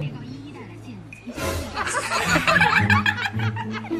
被告一一旦来见你，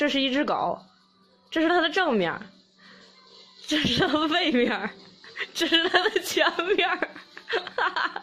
这是一只狗，这是它的正面，这是它的背面，这是它的前面，哈哈哈。